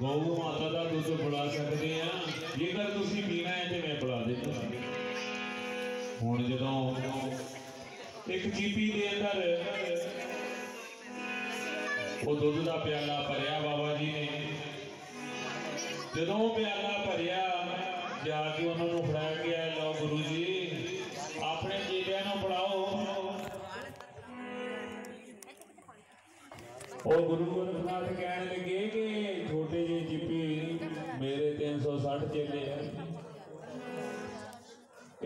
ਗਊ ਮਾਤਾ ਦਾ ਦੁੱਧ ਬੁਲਾ ਸਕਦੇ ਆ। ਜੇਕਰ ਤੁਸੀਂ ਪੀਣਾ ਹੈ ਤੇ ਮੈਂ ਪਿਲਾ ਦੇਵਾਂ ਹੁਣ ਜਦੋਂ ਇੱਕ ਜੀਪੀ ਦੇ ਅੰਦਰ ਉਹ ਦੁੱਧ ਦਾ ਪਿਆਲਾ ਭਰਿਆ ਬਾਬਾ ਜੀ ਨੇ। ਜਦੋਂ ਪਿਆਲਾ ਭਰਿਆ, ਜਾ ਕੇ ਉਹਨਾਂ ਨੂੰ ਫੜਾ ਕੇ ਲਓ ਗੁਰੂ ਜੀ, ਆਪਣੇ ਚੇਲਿਆਂ ਨੂੰ ਫੜਾਓ। ਉਹ ਗੁਰੂ ਗ੍ਰੰਥ ਗੋਰਖਨਾਥ ਕਹਿਣ ਲੱਗੇ ਕਿ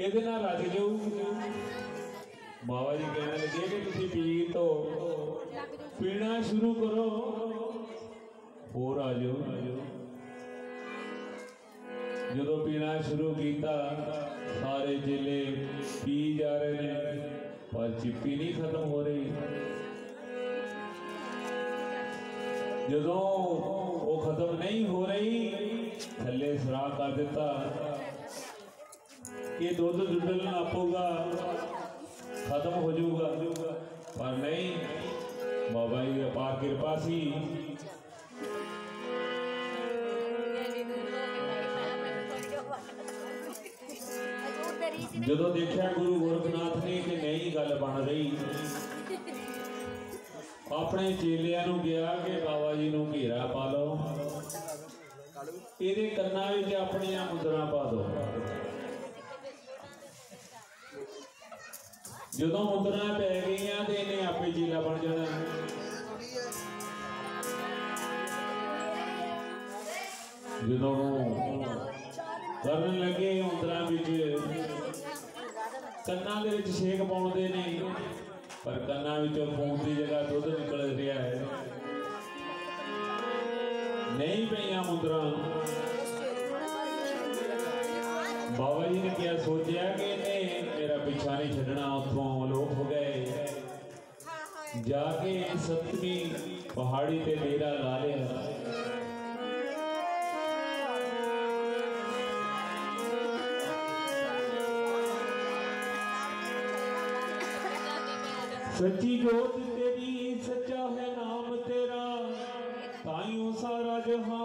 ਇਹਦੇ ਨਾਲ ਰੱਜ ਜਾਊ ਬਾਬਾ ਜੀ ਕਹਿਣ ਲੱਗੇ ਕਿ ਤੁਸੀਂ ਪੀ ਤੋ ਪੀਣਾ ਸ਼ੁਰੂ ਕਰੋ ਹੋਰ ਆ ਜਾਓ ਆ ਜਾਓ ਜਦੋਂ ਪੀਣਾ ਸ਼ੁਰੂ ਕੀਤਾ ਸਾਰੇ ਚੇਲੇ ਪੀ ਜਾ ਰਹੇ ਨੇ ਪਰ ਚਿੱਪੀ ਨਹੀਂ ਖਤਮ ਹੋ ਰਹੀ ਜਦੋਂ ਉਹ ਖਤਮ ਨਹੀਂ ਹੋ ਰਹੀ ਥੱਲੇ ਸਰਾ ਕਰ ਦਿੱਤਾ ਇਹ ਦੁੱਧ ਡੁੱਡਲ ਨਾ ਆਪੂਗਾ ਖਤਮ ਹੋ ਜਾਊਗਾ ਪਰ ਨਹੀਂ ਬਾਬਾ ਜੀ ਦੀ ਅਪਾਰ ਕਿਰਪਾ ਸੀ ਜਦੋਂ ਦੇਖਿਆ ਗੁਰੂ ਗੋਰਖਨਾਥ ਨੇ ਕਿ ਨਹੀਂ ਗੱਲ ਬਣ ਰਹੀ ਆਪਣੇ ਚੇਲਿਆਂ ਨੂੰ ਗਿਆ ਕਿ ਬਾਬਾ ਜੀ ਨੂੰ ਘੇਰਾ ਪਾ ਲਓ ਇਹਦੇ ਕੰਨਾਂ ਵਿੱਚ ਆਪਣੀਆਂ ਮੁੰਦਰਾਂ ਪਾ ਦਿਓ ਜਦੋਂ ਮੁੰਦਰਾਂ ਪੈ ਗਈਆਂ ਤੇ ਇਹਨੇ ਆਪੇ ਚੇਲਾ ਬਣ ਜਾਣਾ ਜਦੋਂ ਕਰਨ ਲੱਗੇ ਮੁੰਦਰਾਂ ਵਿੱਚ ਕੰਨਾਂ ਦੇ ਵਿੱਚ ਛੇਕ ਪਾਉਂਦੇ ਨੇ ਪਰ ਕੰਨਾਂ ਵਿੱਚੋਂ ਖੂਨ ਦੀ ਜਗ੍ਹਾ ਦੁੱਧ ਨਿਕਲ ਰਿਹਾ ਹੈ ਨਹੀਂ ਪਈਆਂ ਮੁੰਦਰਾਂ ਬਾਬਾ ਜੀ ਨੇ ਕਿਹਾ ਸੋਚਿਆ ਕਿ ਇਹਨੇ मेरा पीछा नहीं छड़ना उतों अलोप हो गए। जाके सतमी पहाड़ी ते मेरा ला लिया सच्ची जोत तेरी, सच्चा है नाम तेरा। ताइयों सारा जहाँ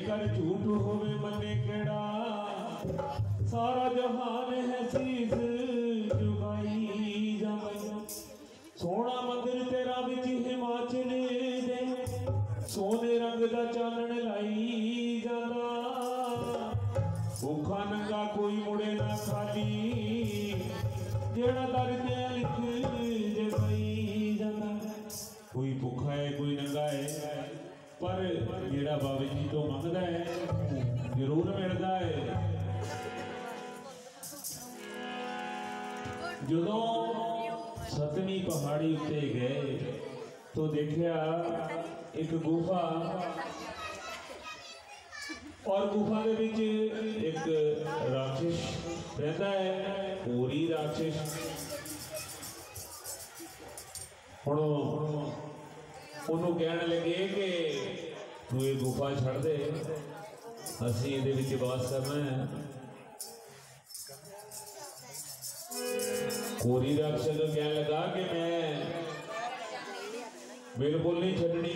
ਜੇਕਰ ਝੂਠ ਹੋਵੇ ਮੰਨੇ ਕਿਹੜਾ? ਸਾਰਾ ਜਹਾਨ ਹੈ ਸੀਸ ਜੁਗਾਈ ਜਾਂਦਾ ਸੋਹਣਾ ਮੰਦਿਰ ਤੇਰਾ ਵਿੱਚ ਹਿਮਾਚਲ ਦੇ। ਸੋਨੇ ਰੰਗ ਦਾ ਚਾਨਣ ਮੰਗਦਾ ਹੈ ਜ਼ਰੂਰ ਮਿਲਦਾ ਹੈ ਜਦੋਂ ਸਤਵੀਂ ਪਹਾੜੀ ਉੱਤੇ ਗਏ ਤਾਂ ਦੇਖਿਆ ਇੱਕ ਗੁਫਾ ਔਰ ਗੁਫਾ ਦੇ ਵਿੱਚ ਇੱਕ ਰਾਖਸ਼ ਰਹਿੰਦਾ ਹੈ ਪੂਰੀ ਰਾਖਸ਼ ਹੁਣ ਉਹਨੂੰ ਕਹਿਣ ਲੱਗੇ ਕਿ ਤੂੰ ਇਹ ਗੁਫਾ ਛੱਡ ਦੇ ਅਸੀਂ ਇਹਦੇ ਵਿੱਚ ਵਾਸ ਕਰਨਾ ਹੈ ਕੋਰੀ ਰਾਖਸ਼ ਨੂੰ ਕਹਿਣ ਲੱਗਾ ਕਿ ਮੈਂ ਬਿਲਕੁਲ ਨਹੀਂ ਛੱਡਣੀ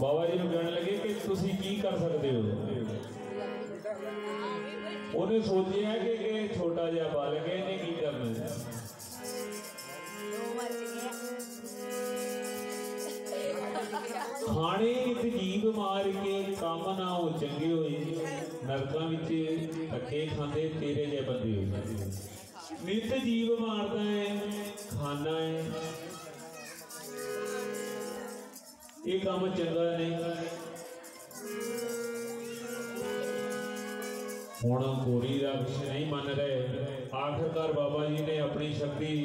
ਬਾਬਾ ਜੀ ਨੂੰ ਕਹਿਣ ਲੱਗੇ ਕਿ ਤੁਸੀਂ ਕੀ ਕਰ ਸਕਦੇ ਹੋ ਉਹਨੇ ਸੋਚਿਆ ਕਿ ਇਹ ਛੋਟਾ ਜਿਹਾ ਬਾਲਕ ਹੈ ਇਹਨੇ ਕੀ ਕਰਨਾ ਹੈ ਖਾਣੇ ਨਿਤ ਜੀਵ ਮਾਰ ਕੇ ਕੰਮ ਨਾ ਹੋ ਚੰਗੇ ਹੋਏ ਨਰਕਾਂ ਵਿੱਚ ਧੱਕੇ ਖਾਂਦੇ ਤੇਰੇ ਜੇ ਬੰਦੇ ਹੋਏ ਨਿਤ ਜੀਵ ਮਾਰਦਾ ਹੈ ਖਾਣਾ ਹੈ ਇਹ ਕੰਮ ਚੰਗਾ ਨਹੀਂ ਹੁਣ ਗੋਰੀ ਰਾਖਸ਼ ਨਹੀਂ ਮੰਨ ਰਹੇ ਆਖਰਕਾਰ ਬਾਬਾ ਜੀ ਨੇ ਆਪਣੀ ਸ਼ਕਤੀ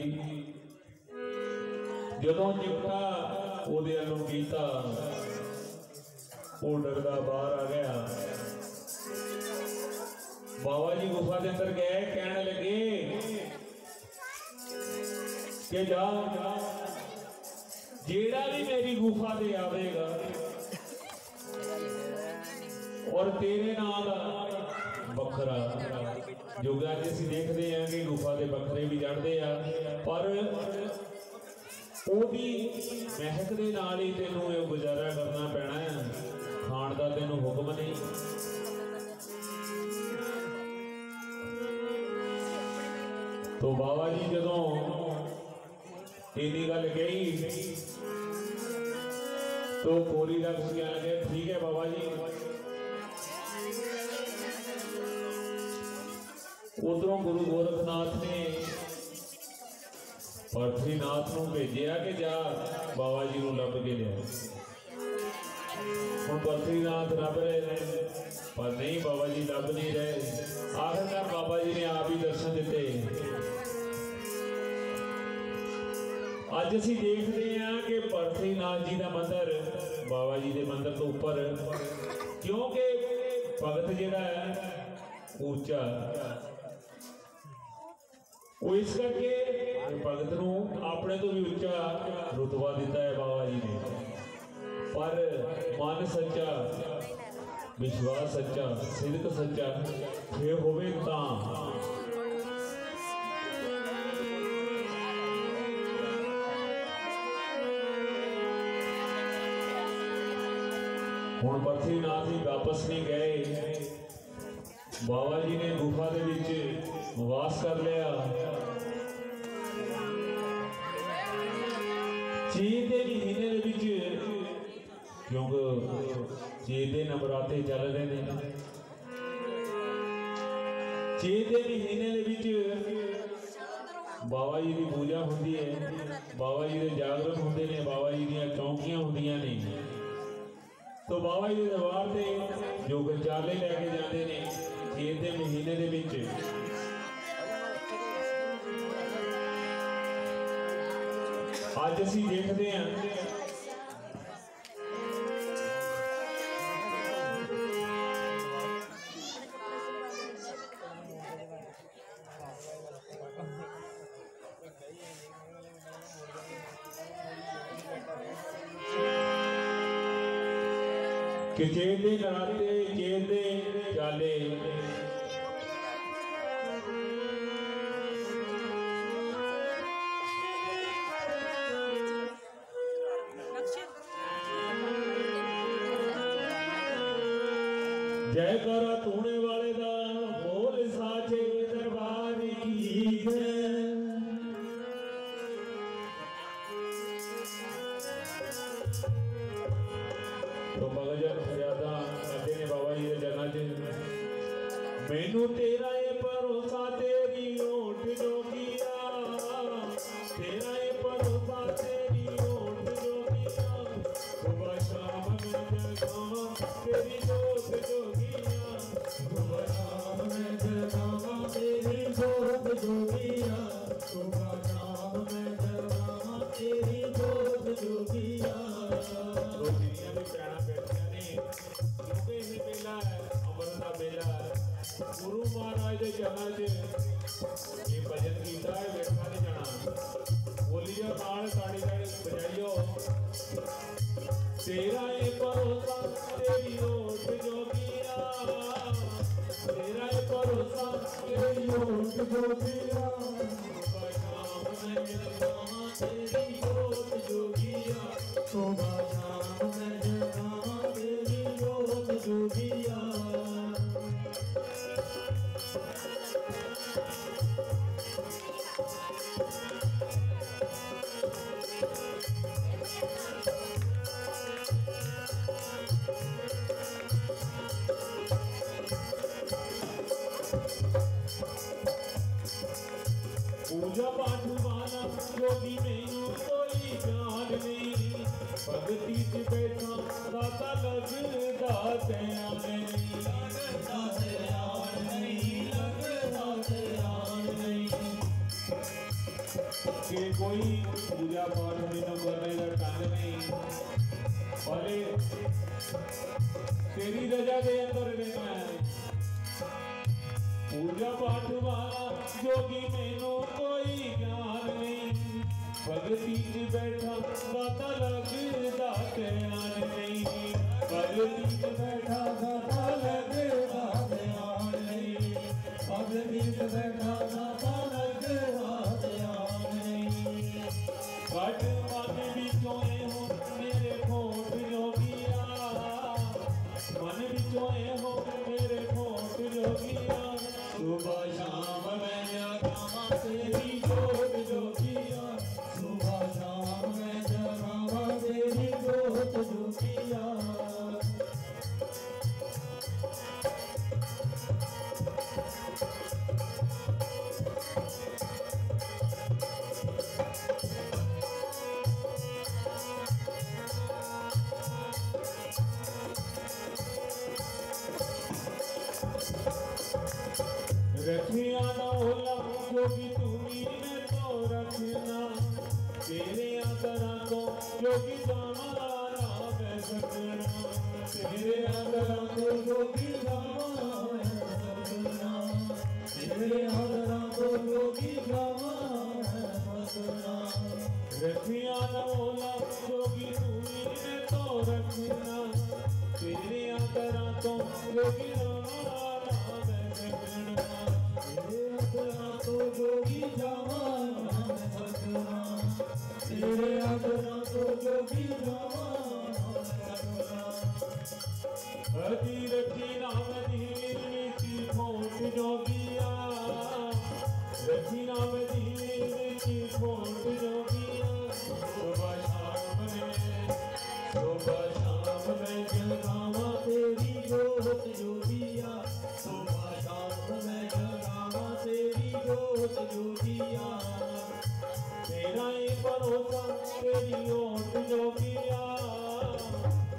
ਜਦੋਂ ਚਿੱਟਾ ਉਹਦੇ ਵੱਲੋਂ ਕੀਤਾ। ਉਹ ਡਰਦਾ ਬਾਹਰ ਆ ਗਿਆ। ਬਾਬਾ ਜੀ ਗੁਫਾ ਦੇ ਅੰਦਰ ਗਏ, ਕਹਿਣ ਲੱਗੇ ਕਿ ਜਾ। ਜਿਹੜਾ ਵੀ ਮੇਰੀ ਗੁਫਾ ਤੇ ਆਵੇਗਾ ਔਰ ਤੇਰੇ ਨਾਲ ਵੱਖਰਾ ਜੋਗਾ ਕਿ ਅੱਜ ਅਸੀਂ ਦੇਖਦੇ ਹਾਂ ਕਿ ਗੁਫਾ ਦੇ ਵੱਖਰੇ ਵੀ ਚੜ੍ਹਦੇ ਆ, ਪਰ ਉਹਦੀ ਮਹਿਕ ਦੇ ਨਾਲ ਹੀ ਤੈਨੂੰ ਇਹ ਗੁਜ਼ਾਰਾ ਕਰਨਾ ਪੈਣਾ ਹੈ ਖਾਣ ਦਾ ਤੈਨੂੰ ਹੁਕਮ ਨਹੀਂ ਤੋ ਬਾਬਾ ਜੀ ਜਦੋਂ ਇਹਦੀ ਗੱਲ ਕਹੀ ਤੋ ਕੋਰੀ ਦਾ ਕੁਸੀਆਂ ਲਗੇ ਠੀਕ ਹੈ ਬਾਬਾ ਜੀ ਉਧਰੋਂ ਗੁਰੂ ਗੋਰਖਨਾਥ ਨੇ ਪਰਥੀਨਾਥ ਨੂੰ ਭੇਜਿਆ ਕਿ ਜਾ ਬਾਬਾ ਜੀ ਨੂੰ ਲੱਭ ਕੇ ਲਿਆ ਹੁਣ ਪਰਥੀਨਾਥ ਲੱਭ ਰਹੇ ਨੇ ਪਰ ਨਹੀਂ ਬਾਬਾ ਜੀ ਲੱਭ ਨਹੀਂ ਰਹੇ ਆਖਰਕਾਰ ਬਾਬਾ ਜੀ ਨੇ ਆਪ ਹੀ ਦਰਸ਼ਨ ਦਿੱਤੇ ਅੱਜ ਅਸੀਂ ਦੇਖਦੇ ਹਾਂ ਕਿ ਪਰਥੀਨਾਥ ਜੀ ਦਾ ਮੰਦਿਰ ਬਾਬਾ ਜੀ ਦੇ ਮੰਦਿਰ ਤੋਂ ਉੱਪਰ ਕਿਉਂਕਿ ਭਗਤ ਜਿਹੜਾ ਹੈ ਉੱਚਾ ਉਹ ਇਸ ਕਰਕੇ ਭਗਤ ਨੂੰ ਆਪਣੇ ਤੋਂ ਵੀ ਉੱਚਾ ਰੁਤਬਾ ਦਿੱਤਾ ਹੈ ਬਾਬਾ ਜੀ ਨੇ ਪਰ ਮਨ ਸੱਚਾ ਵਿਸ਼ਵਾਸ ਸੱਚਾ ਸਿੱਧਕ ਸੱਚਾ ਜੇ ਹੋਵੇ ਤਾਂ ਹੁਣ ਬਦਰੀਨਾਥ ਜੀ ਵਾਪਸ ਨਹੀਂ ਗਏ ਬਾਬਾ ਜੀ ਨੇ ਗੁਫਾ ਦੇ ਵਿੱਚ ਵਾਸ ਕਰ ਲਿਆ ਚੀਨ ਦੇ ਮਹੀਨੇ ਦੇ ਵਿੱਚ ਕਿਉਂਕਿ ਚੀਨ ਦੇ ਨਵਰਾਤੇ ਚੱਲ ਰਹੇ ਨੇ। ਚੀਨ ਦੇ ਮਹੀਨੇ ਦੇ ਵਿੱਚ ਬਾਬਾ ਜੀ ਦੀ ਪੂਜਾ ਹੁੰਦੀ ਹੈ। ਬਾਬਾ ਜੀ ਦੇ ਜਾਗਰਣ ਹੁੰਦੇ ਨੇ, ਬਾਬਾ ਜੀ ਦੀਆਂ ਚੌਂਕੀਆਂ ਹੁੰਦੀਆਂ ਨੇ। ਤੋ ਬਾਬਾ ਜੀ ਦੇ ਦਰਬਾਰ ਤੇ ਜੋ ਗਰਜਾਲੇ ਲੈ ਕੇ ਜਾਂਦੇ ਨੇ ਖੇਤ ਦੇ ਮਹੀਨੇ ਦੇ ਵਿੱਚ। ਅੱਜ ਅਸੀਂ ਦੇਖਦੇ ਹਾਂ ਕਿ ਚੇਤ ਦੇ ਨਰਾਤੇ ਚੇਤ ਦੇ ਚਾਲੇ तेराए परोसा तेरी ओट जोगिया तेराए परोसा तेरी ओट जोगिया નહીં ભલે તેરી રજા દે અંદર રહેના પૂજા પાઠવા જોગી મેનો કોઈ જ્ઞાન નહીં ભગતી જ બેઠા દાતા લગતા ધ્યાન નહીં ભગતી જ બેઠા દાતા લગતા ધ્યાન નહીં ભગતી જ બેઠા को जोगी तेरा ही भरोसा तेरी ओट जोगिया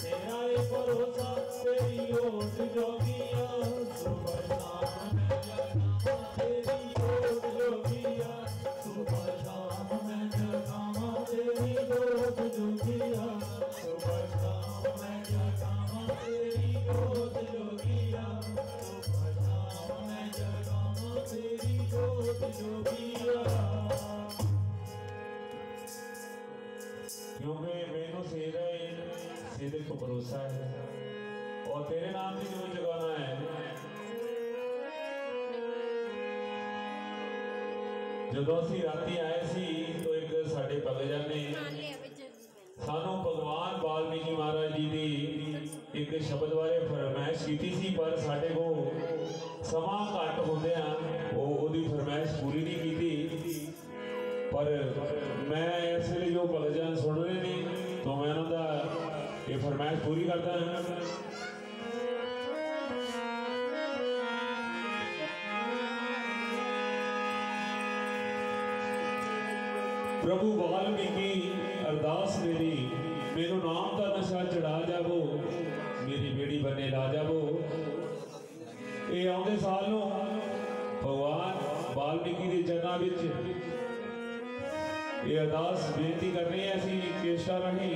तेरा ही भरोसा तेरी ओट जोगिया सुबह शाम ਅਸੀਂ ਰਾਤੀ ਆਏ ਸੀ ਤਾਂ ਇੱਕ ਸਾਡੇ ਭਗਤ ਨੇ ਸਾਨੂੰ ਭਗਵਾਨ ਵਾਲਮੀਕੀ ਮਹਾਰਾਜ ਜੀ ਦੀ ਇੱਕ ਸ਼ਬਦ ਬਾਰੇ ਫਰਮਾਇਸ਼ ਕੀਤੀ ਸੀ ਪਰ ਸਾਡੇ ਕੋਲ ਸਮਾਂ ਘੱਟ ਹੁੰਦਿਆਂ ਉਹ ਉਹਦੀ ਫਰਮਾਇਸ਼ ਪੂਰੀ ਨਹੀਂ ਕੀਤੀ। ਪਰ ਮੈਂ ਇਸ ਵੇਲੇ ਜੋ ਭਗਤ ਸੁਣ ਰਹੇ ਨੇ ਤਾਂ ਮੈਂ ਉਹਨਾਂ ਦਾ ਇਹ ਫਰਮਾਇਸ਼ ਪੂਰੀ ਕਰਦਾ ਹਾਂ। ਪ੍ਰਭੂ ਵਾਲਮੀਕੀ ਅਰਦਾਸ ਮੇਰੀ ਮੈਨੂੰ ਨਾਮ ਦਾ ਨਸ਼ਾ ਚੜਾ ਜਾਵੋ ਮੇਰੀ ਬੇੜੀ ਬੰਨੇ ਲਾ ਜਾਵੋ ਇਹ ਆਉਂਦੇ ਸਾਲ ਨੂੰ ਭਗਵਾਨ ਵਾਲਮੀਕੀ ਦੇ ਚਰਨਾਂ ਵਿੱਚ ਇਹ ਅਰਦਾਸ ਬੇਨਤੀ ਕਰਨੀ ਹੈ ਅਸੀਂ ਕੇਸ਼ਾ ਰਾਹੀਂ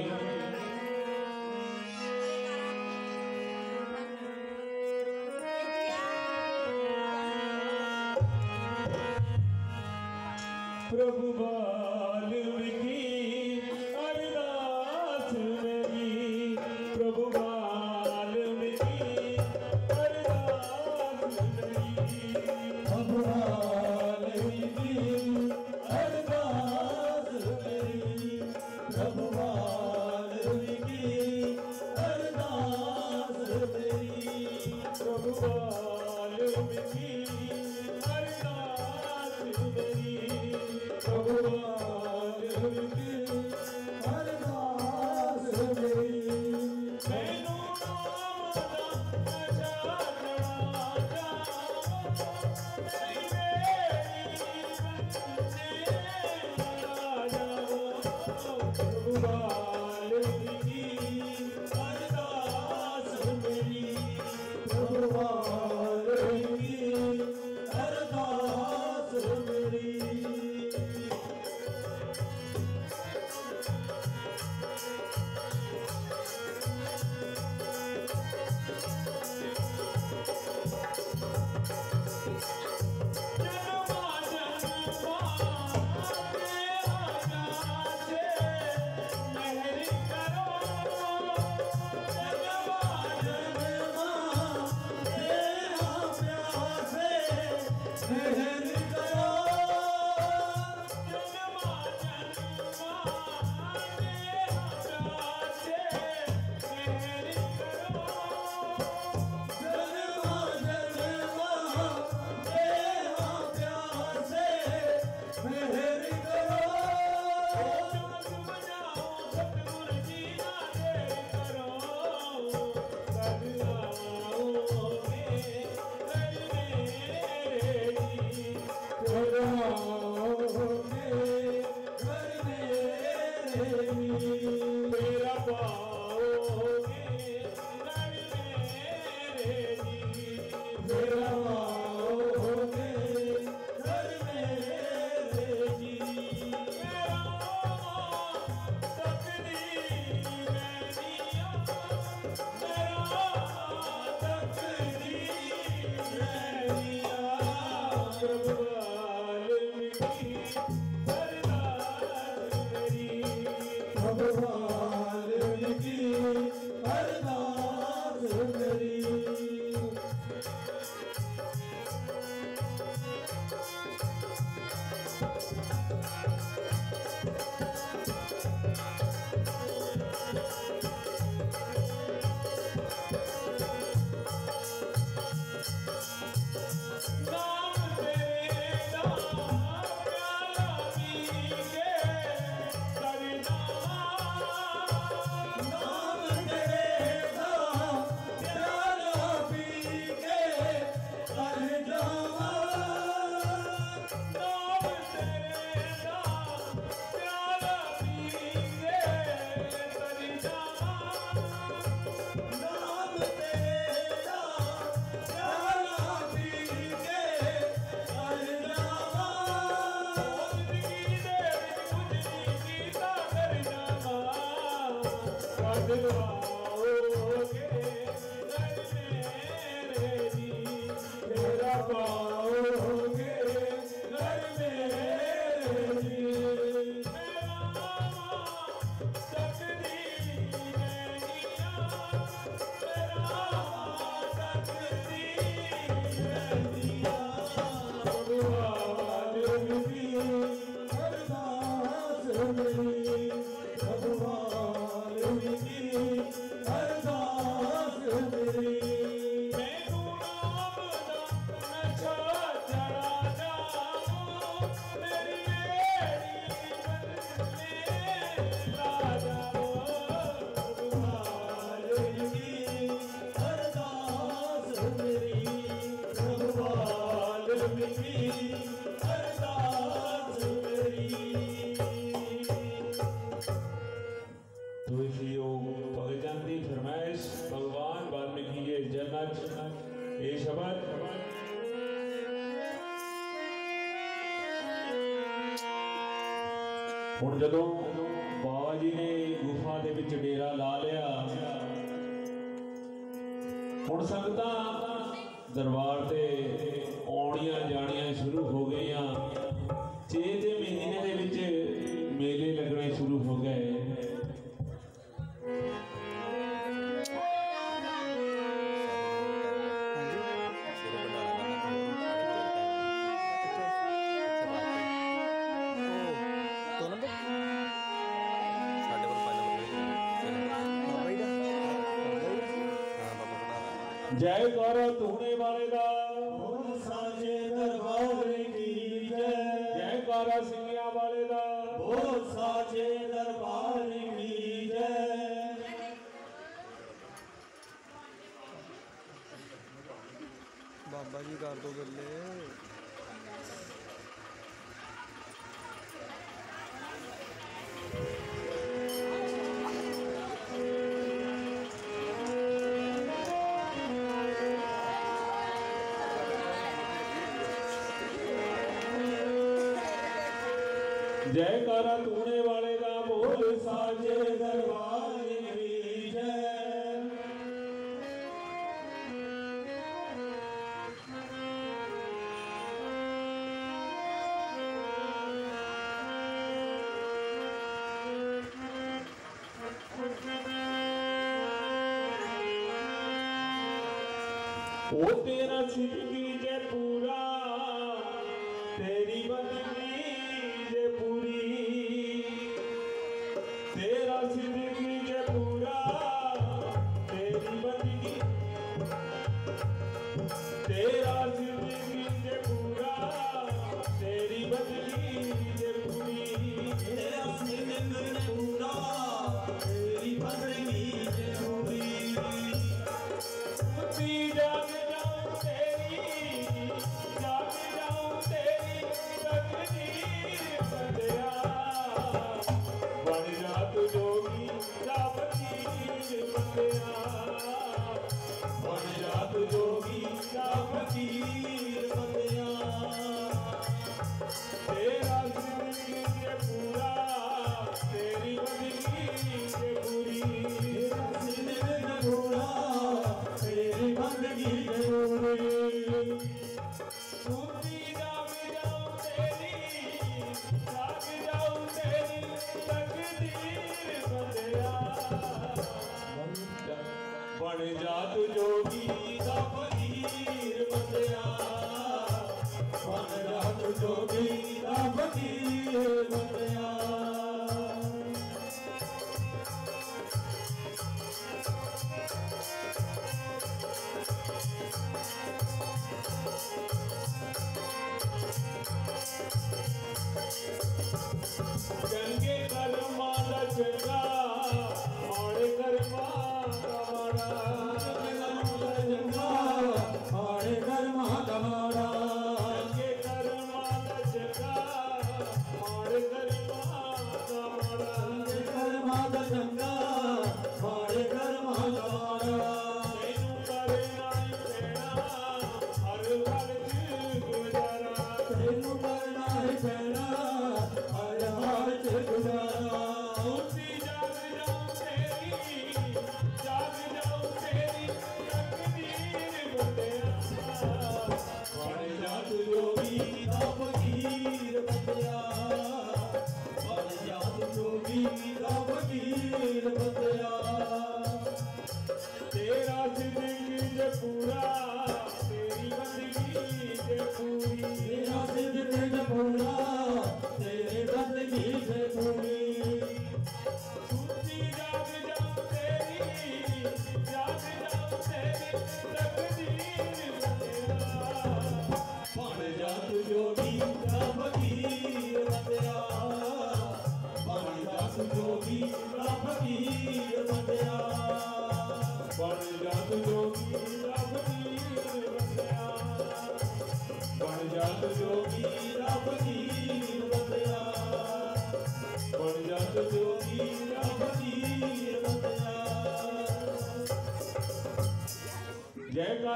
ਹੁਣ ਜਦੋਂ ਬਾਬਾ ਜੀ ਨੇ ਗੁਫਾ ਦੇ ਵਿੱਚ ਡੇਰਾ ਲਾ ਲਿਆ, ਹੁਣ ਸੰਗਤਾਂ ਦਰਬਾਰ ਤੇ ਆਉਣੀਆਂ ਜਾਣੀਆਂ ਸ਼ੁਰੂ ਹੋ ਗਈਆਂ। ਚੇਤੇ जयकारा तूने Thank you.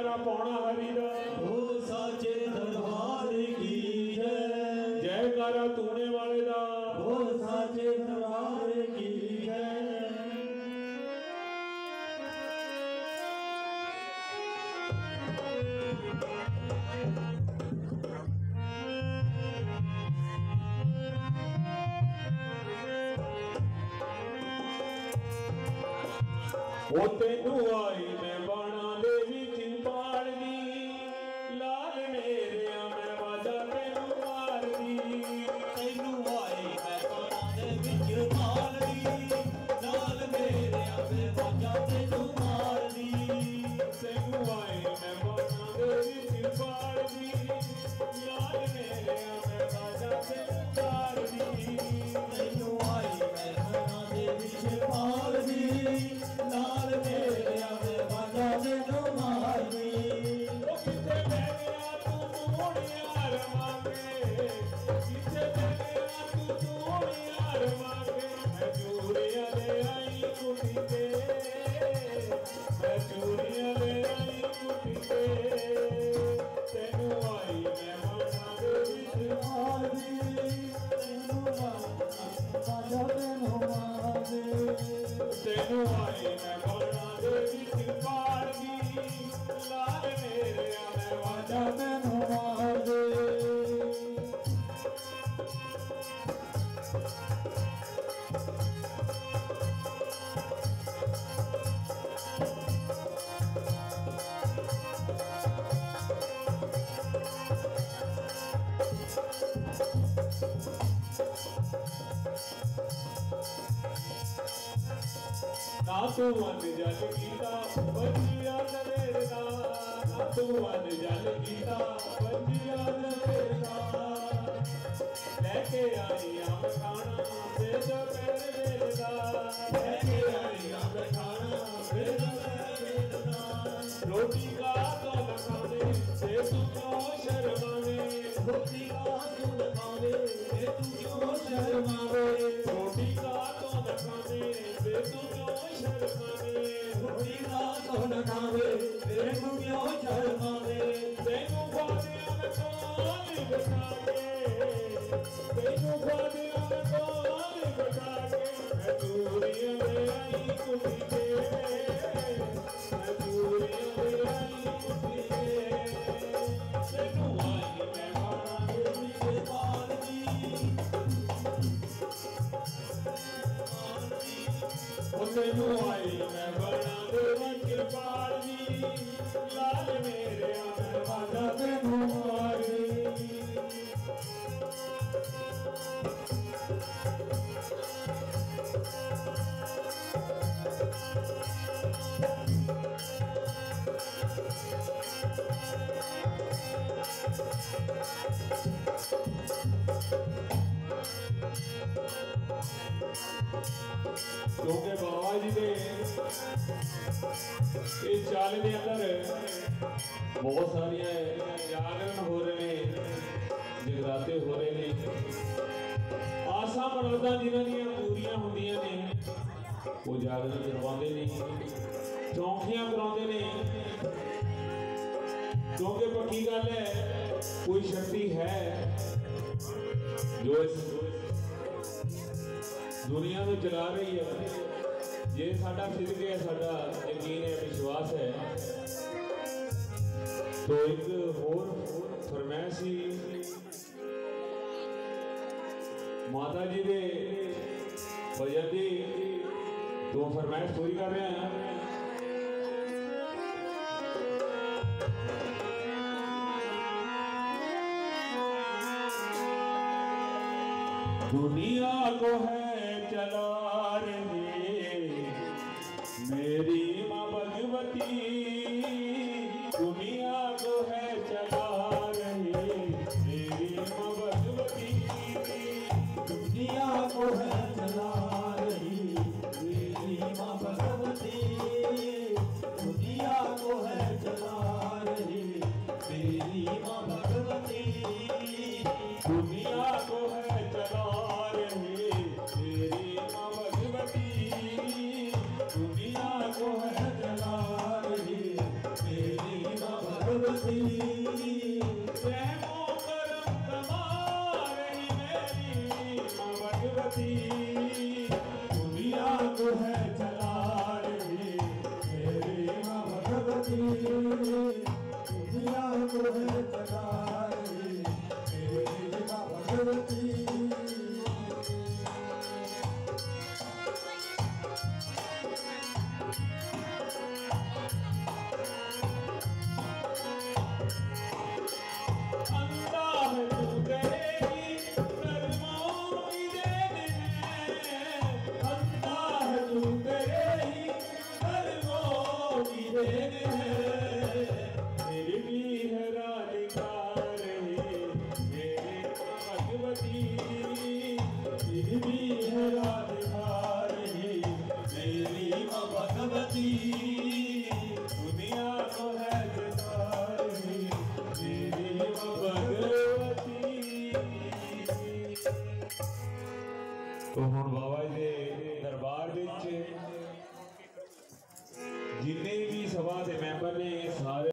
प्यारा पौना हरीरा साचे दरबार की जय कारा तूने वाले दा हो साचे दरबार की ਉਹ ਤੈਨੂੰ ਆਈ नातुअन जल गीता बजिया जल गीता आई आम खान से दुआई मैं बना देना कृपाल लाल मेरे दरवाज़ा पे दुआरी Thank ਕਿਉਂਕਿ ਬਾਬਾ ਜੀ ਦੇ ਇਹ ਚਾਲ ਦੇ ਅੰਦਰ ਬਹੁਤ ਸਾਰੀਆਂ ਜਾਗਰਣ ਹੋ ਰਹੇ ਨੇ ਜਗਰਾਤੇ ਹੋ ਰਹੇ ਨੇ ਆਸਾਂ ਮਨੋਦਾਂ ਜਿਨ੍ਹਾਂ ਦੀਆਂ ਪੂਰੀਆਂ ਹੁੰਦੀਆਂ ਨੇ ਉਹ ਜਾਗਰਣ ਕਰਵਾਉਂਦੇ ਨੇ ਚੌਂਕੀਆਂ ਕਰਾਉਂਦੇ ਨੇ ਕਿਉਂਕਿ ਪੱਕੀ ਗੱਲ ਹੈ ਕੋਈ ਸ਼ਕਤੀ ਹੈ ਜੋ ਇਸ दुनिया में चला रही है ये साडा फिर है साडा यकीन है विश्वास है तो एक और फरमैसी माता जी दे भजन दी दो फरमाइश पूरी कर रहे हैं दुनिया को है Angelo. Thank you.